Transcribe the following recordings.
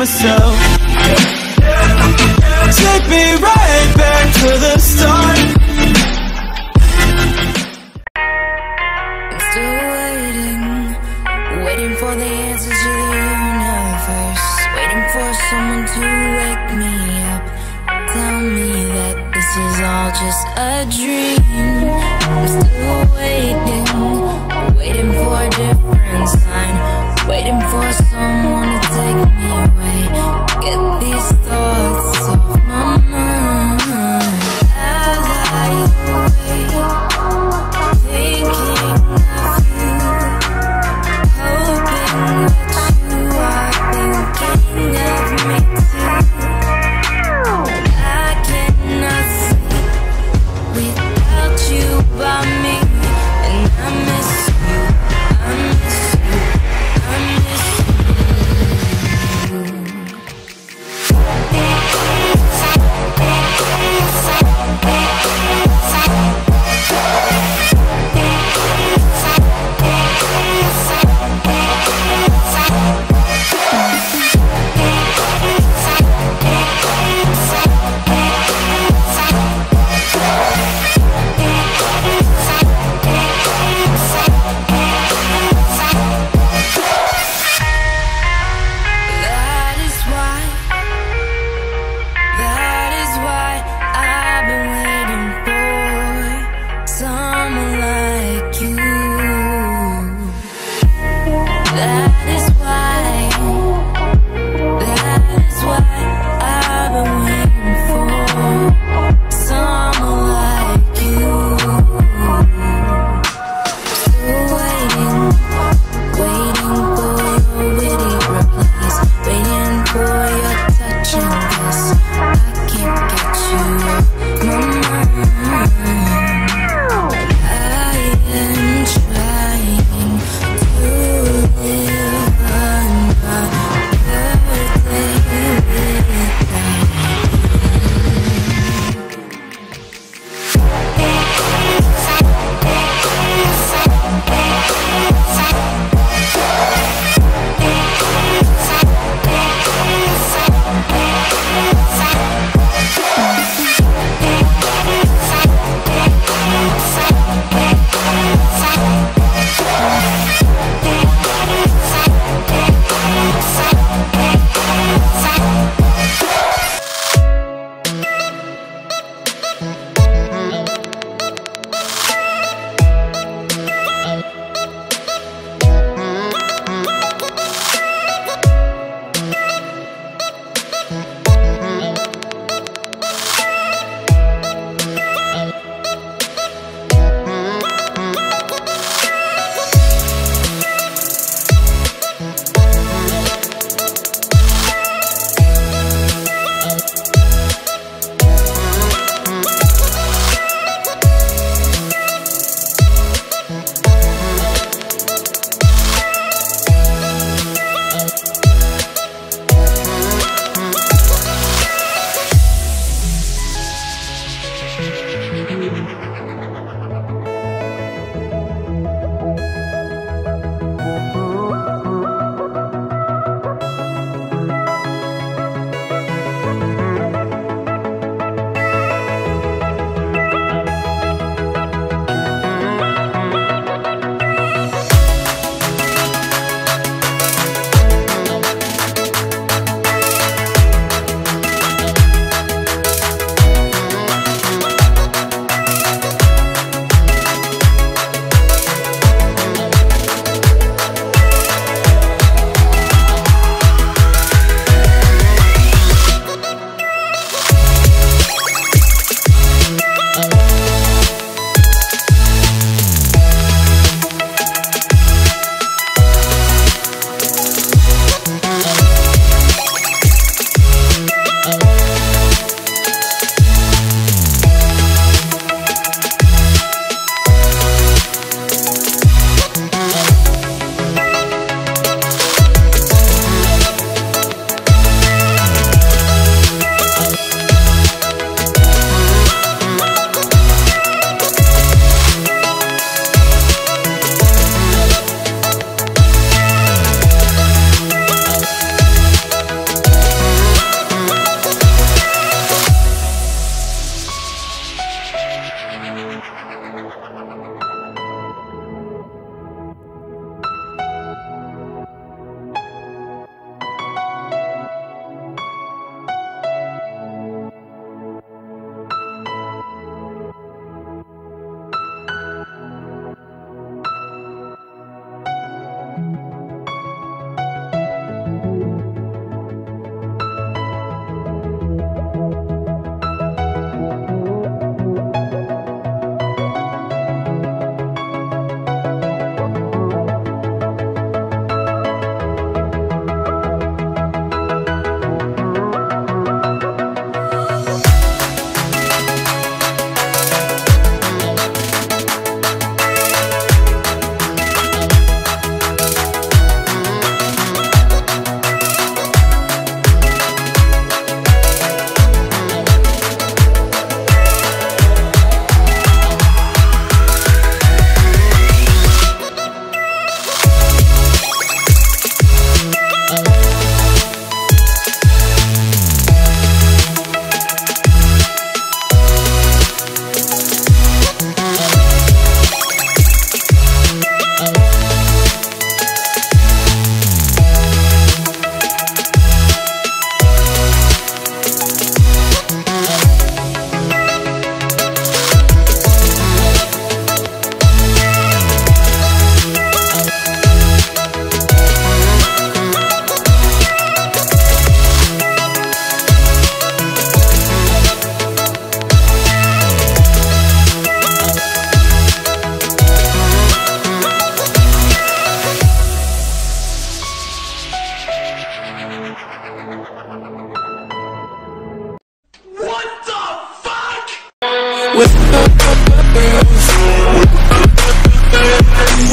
Take me right back to the start. I'm still waiting, waiting for the answers to the universe, waiting for someone to wake me up, tell me that this is all just a dream. I'm still waiting, waiting for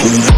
with